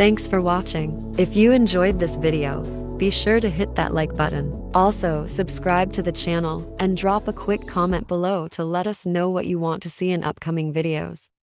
Thanks for watching. If you enjoyed this video, be sure to hit that like button. Also, subscribe to the channel and drop a quick comment below to let us know what you want to see in upcoming videos.